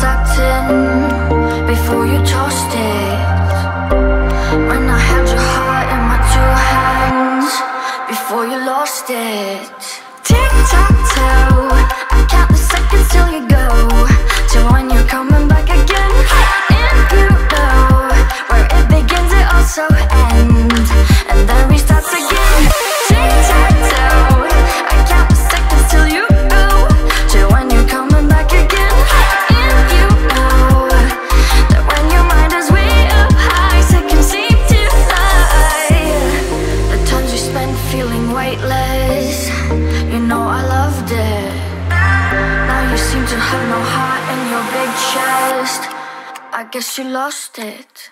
satin before you tossed it. When I held your heart in my two hands before you lost it. Tick tock toe, I count the seconds till you go. Till when you're have no heart in your big chest. I guess you lost it.